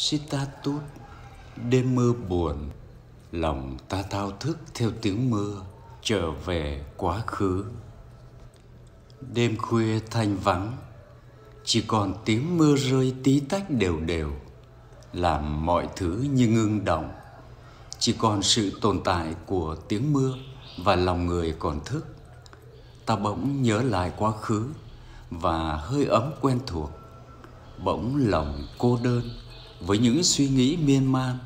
Sita tút, Đêm mưa buồn, Lòng ta thao thức theo tiếng mưa, Trở về quá khứ. Đêm khuya thanh vắng, Chỉ còn tiếng mưa rơi tí tách đều đều, Làm mọi thứ như ngưng động. Chỉ còn sự tồn tại của tiếng mưa Và lòng người còn thức. Ta bỗng nhớ lại quá khứ Và hơi ấm quen thuộc. Bỗng lòng cô đơn với những suy nghĩ miên man,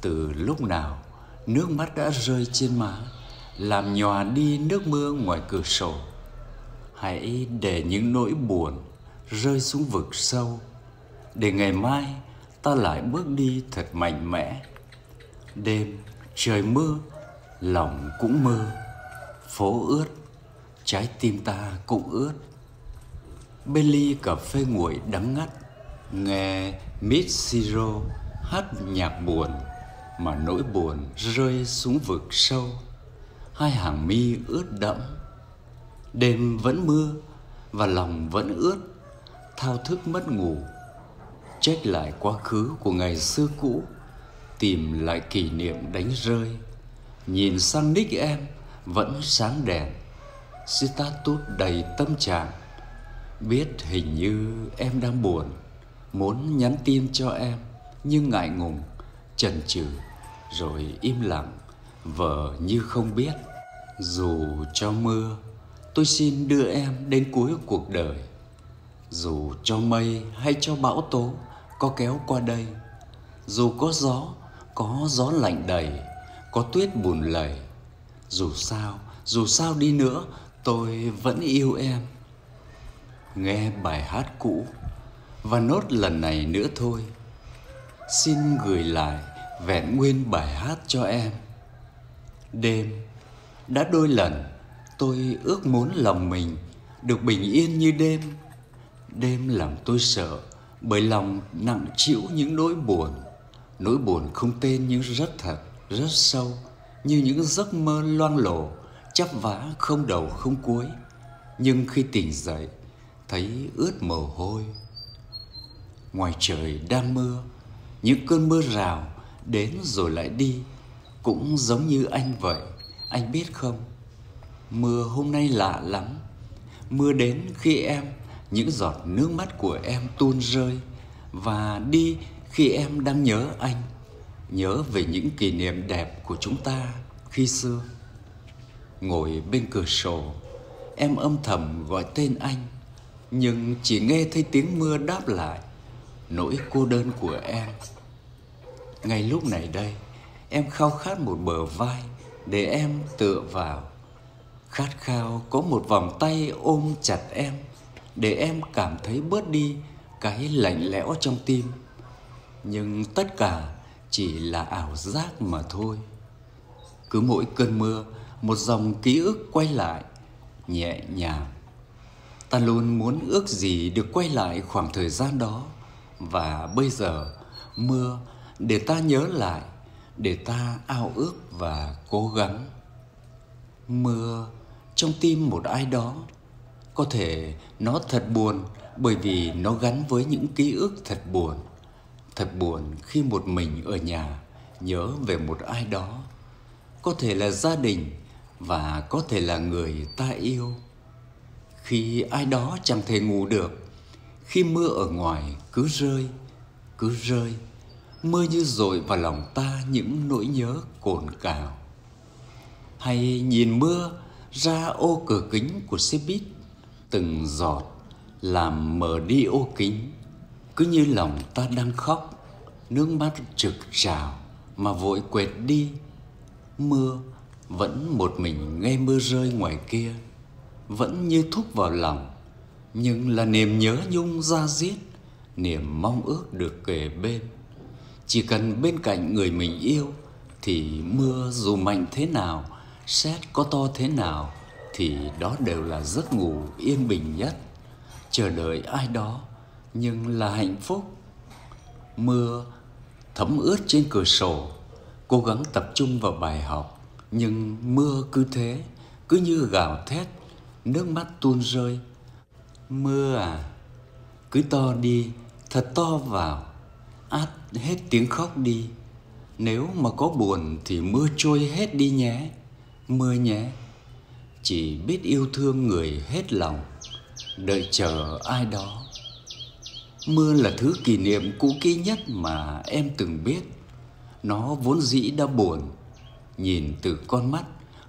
từ lúc nào nước mắt đã rơi trên má, làm nhòa đi nước mưa ngoài cửa sổ, hãy để những nỗi buồn rơi xuống vực sâu, để ngày mai ta lại bước đi thật mạnh mẽ. Đêm trời mưa, lòng cũng mưa phố ướt, trái tim ta cũng ướt. Bên ly cà phê nguội đắng ngắt nghe Mitsiro hát nhạc buồn mà nỗi buồn rơi xuống vực sâu. Hai hàng mi ướt đẫm. Đêm vẫn mưa và lòng vẫn ướt. Thao thức mất ngủ. Trách lại quá khứ của ngày xưa cũ. Tìm lại kỷ niệm đánh rơi. Nhìn sang nick em vẫn sáng đèn. Status đầy tâm trạng. Biết hình như em đang buồn muốn nhắn tin cho em, nhưng ngại ngùng, chần chừ, rồi im lặng, vờ như không biết. Dù cho mưa, tôi xin đưa em đến cuối cuộc đời. Dù cho mây hay cho bão tố có kéo qua đây, dù có gió có gió lạnh đầy, có tuyết bùn lầy, dù sao dù sao đi nữa, tôi vẫn yêu em. Nghe bài hát cũ và nốt lần này nữa thôi. Xin gửi lại vẹn nguyên bài hát cho em. Đêm, đã đôi lần tôi ước muốn lòng mình được bình yên như đêm. Đêm làm tôi sợ bởi lòng nặng chịu những nỗi buồn. Nỗi buồn không tên nhưng rất thật, rất sâu, như những giấc mơ loang lổ, chắp vá không đầu không cuối. Nhưng khi tỉnh dậy, thấy ướt mồ hôi ngoài trời đang mưa, những cơn mưa rào đến rồi lại đi, cũng giống như anh vậy, anh biết không? Mưa hôm nay lạ lắm. Mưa đến khi em, những giọt nước mắt của em tuôn rơi, và đi khi em đang nhớ anh, nhớ về những kỷ niệm đẹp của chúng ta khi xưa. Ngồi bên cửa sổ, em âm thầm gọi tên anh, nhưng chỉ nghe thấy tiếng mưa đáp lại nỗi cô đơn của em. Ngay lúc này đây, em khao khát một bờ vai để em tựa vào. Khát khao có một vòng tay ôm chặt em, để em cảm thấy bớt đi cái lạnh lẽo trong tim. Nhưng tất cả chỉ là ảo giác mà thôi. Cứ mỗi cơn mưa, một dòng ký ức quay lại, nhẹ nhàng. Ta luôn muốn ước gì được quay lại khoảng thời gian đó và bây giờ mưa, để ta nhớ lại, để ta ao ước và cố gắng. Mưa trong tim một ai đó, có thể nó thật buồn bởi vì nó gắn với những ký ức thật buồn. Thật buồn khi một mình ở nhà, nhớ về một ai đó. Có thể là gia đình và có thể là người ta yêu. Khi ai đó chẳng thể ngủ được khi mưa ở ngoài cứ rơi cứ rơi mưa như dội vào lòng ta những nỗi nhớ cồn cào. Hay nhìn mưa ra ô cửa kính của xe buýt từng giọt làm mở đi ô kính. Cứ như lòng ta đang khóc, nước mắt trực trào mà vội quệt đi. Mưa vẫn một mình nghe mưa rơi ngoài kia, vẫn như thúc vào lòng nhưng là niềm nhớ nhung ra diết, niềm mong ước được kề bên. Chỉ cần bên cạnh người mình yêu, thì mưa dù mạnh thế nào, sét có to thế nào, thì đó đều là giấc ngủ yên bình nhất. Chờ đợi ai đó, nhưng là hạnh phúc. Mưa thấm ướt trên cửa sổ, cố gắng tập trung vào bài học. Nhưng mưa cứ thế, cứ như gào thét, nước mắt tuôn rơi mưa à? Cứ to đi, thật to vào, át hết tiếng khóc đi. Nếu mà có buồn thì mưa trôi hết đi nhé, mưa nhé. Chỉ biết yêu thương người hết lòng, đợi chờ ai đó. Mưa là thứ kỷ niệm cũ kỹ nhất mà em từng biết. Nó vốn dĩ đã buồn. Nhìn từ con mắt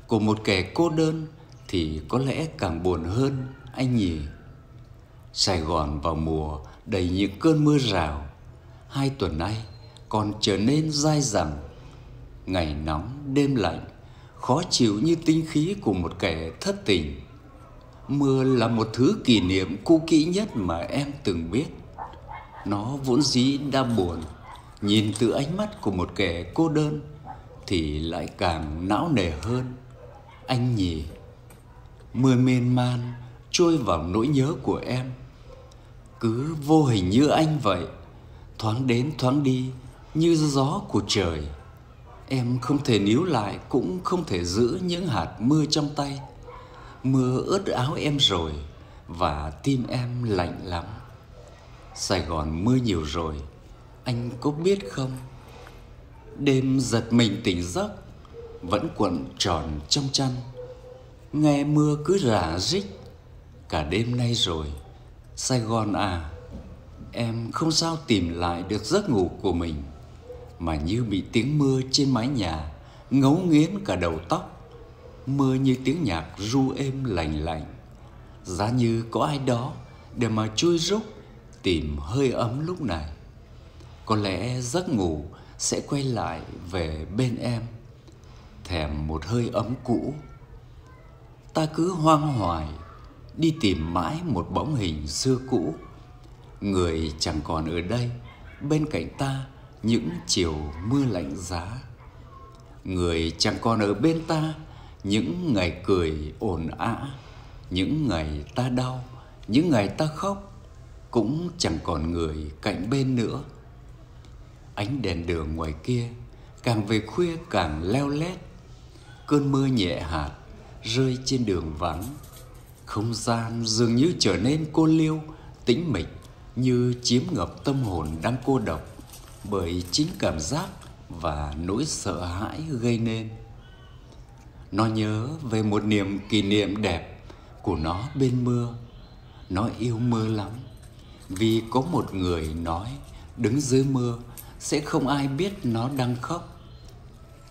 của một kẻ cô đơn thì có lẽ càng buồn hơn, anh nhỉ? Sài gòn vào mùa đầy những cơn mưa rào. Hai tuần nay còn trở nên dai dẳng. Ngày nóng, đêm lạnh, khó chịu như tinh khí của một kẻ thất tình. Mưa là một thứ kỷ niệm cũ kỹ nhất mà em từng biết. Nó vốn dĩ đã buồn. Nhìn từ ánh mắt của một kẻ cô đơn thì lại càng não nề hơn. Anh nhỉ? Mưa miên man trôi vào nỗi nhớ của em cứ vô hình như anh vậy, thoáng đến thoáng đi như gió của trời. Em không thể níu lại, cũng không thể giữ những hạt mưa trong tay. Mưa ướt áo em rồi và tim em lạnh lắm. Sài gòn mưa nhiều rồi, anh có biết không? Đêm giật mình tỉnh giấc, vẫn cuộn tròn trong chăn. Nghe mưa cứ rả rích cả đêm nay rồi sài gòn à em không sao tìm lại được giấc ngủ của mình, mà như bị tiếng mưa trên mái nhà ngấu nghiến cả đầu tóc, mưa như tiếng nhạc ru êm lành lạnh. Giá như có ai đó để mà chui rúc tìm hơi ấm lúc này. Có lẽ giấc ngủ sẽ quay lại về bên em, thèm một hơi ấm cũ. Ta cứ hoang hoài đi tìm mãi một bóng hình xưa cũ. Người chẳng còn ở đây, bên cạnh ta những chiều mưa lạnh giá. Người chẳng còn ở bên ta những ngày cười ồn ã những ngày ta đau, những ngày ta khóc, cũng chẳng còn người cạnh bên nữa. Ánh đèn đường ngoài kia càng về khuya càng leo lét, cơn mưa nhẹ hạt rơi trên đường vắng không gian dường như trở nên cô liêu, tĩnh mịch như chiếm ngập tâm hồn đang cô độc bởi chính cảm giác và nỗi sợ hãi gây nên. Nó nhớ về một niềm kỷ niệm đẹp của nó bên mưa. Nó yêu mưa lắm, vì có một người nói, đứng dưới mưa sẽ không ai biết nó đang khóc.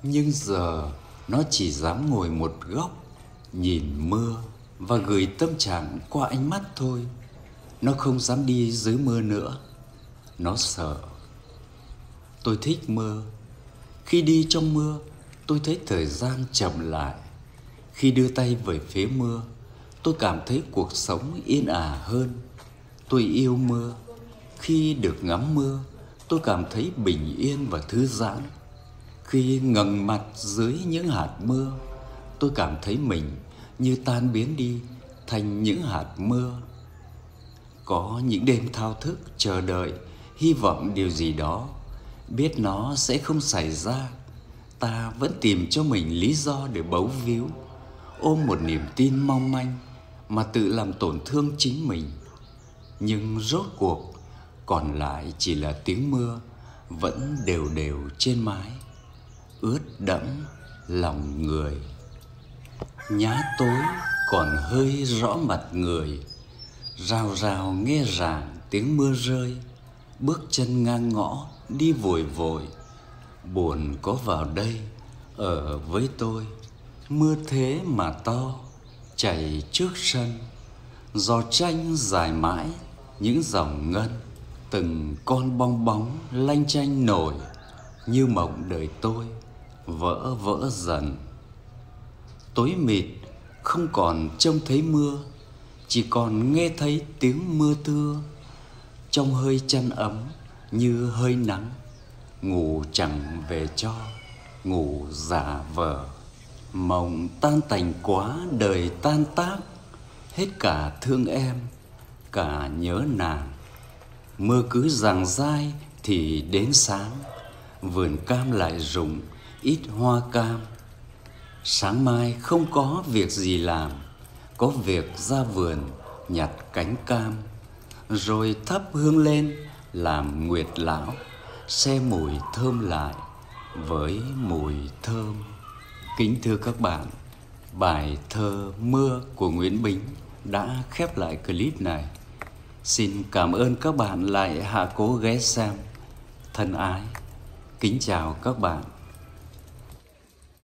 Nhưng giờ nó chỉ dám ngồi một góc nhìn mưa và gửi tâm trạng qua ánh mắt thôi. Nó không dám đi dưới mưa nữa. Nó sợ. Tôi thích mưa. Khi đi trong mưa, tôi thấy thời gian chậm lại. Khi đưa tay về phía mưa, tôi cảm thấy cuộc sống yên ả hơn. Tôi yêu mưa. Khi được ngắm mưa, tôi cảm thấy bình yên và thư giãn. Khi ngẩng mặt dưới những hạt mưa, tôi cảm thấy mình như tan biến đi thành những hạt mưa. Có những đêm thao thức chờ đợi, hy vọng điều gì đó, biết nó sẽ không xảy ra. Ta vẫn tìm cho mình lý do để bấu víu, ôm một niềm tin mong manh mà tự làm tổn thương chính mình. Nhưng rốt cuộc, còn lại chỉ là tiếng mưa, vẫn đều đều trên mái, ướt đẫm lòng người nhá tối còn hơi rõ mặt người. Rào rào nghe ràng tiếng mưa rơi. Bước chân ngang ngõ đi vội vội. Buồn có vào đây, ở với tôi. Mưa thế mà to, chảy trước sân. Giò tranh dài mãi những dòng ngân. Từng con bong bóng lanh chanh nổi. Như mộng đời tôi, vỡ vỡ dần tối mịt, không còn trông thấy mưa, chỉ còn nghe thấy tiếng mưa thưa. Trong hơi chăn ấm như hơi nắng, ngủ chẳng về cho, ngủ giả vờ. Mộng tan tành quá, đời tan tác, hết cả thương em, cả nhớ nàng. Mưa cứ giằng dai thì đến sáng, vườn cam lại rụng, ít hoa cam sáng mai không có việc gì làm, có việc ra vườn, nhặt cánh cam, rồi thắp hương lên làm nguyệt lão, xe mùi thơm lại với mùi thơm. Kính thưa các bạn, bài thơ mưa của nguyễn bính đã khép lại clip này. Xin cảm ơn các bạn lại hạ cố ghé xem. Thân ái, kính chào các bạn.